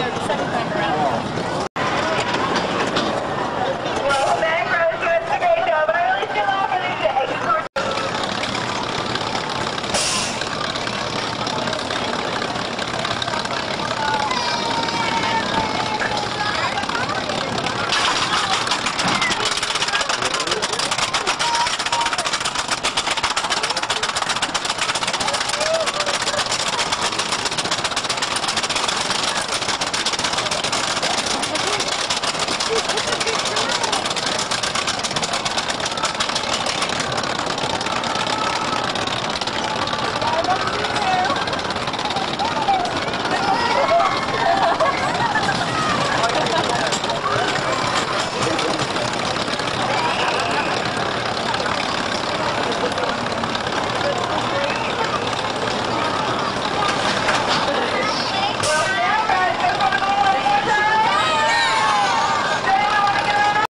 there.